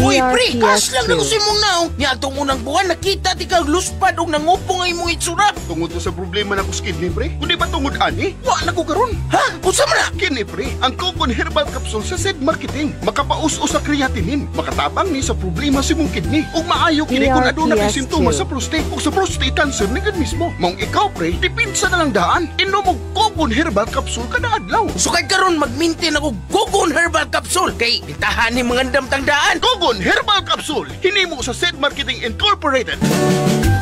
Uy, pre, kas lang na ko si mong naong. Niya itong unang buwan, nakita ti kag luspad o nangupong ay mong itsura. Tungod to sa problema na ko sa kidney, pre. Kundi ba tungod ani? Wa na ko karon. Ha? Unsa man na? Kini, pre, ang Kokon Herbal Capsule sa Zed Marketing. Makapaus-o sa creatinine. Makatabang ni sa problema si mong kidney. Ug maayo kini kung aduna kay sintomas sa prostate o sa prostate cancer ni mismo. Mong ikaw, pre, dipinsa na lang daan. Inom Kokon Herbal Capsule kada adlaw. So kay karon mag-maintain ako Gogon Herbal Capsule kay bitahan ni mga damtang daan. Herbal Capsule. Hinimo sa Zed Marketing Incorporated.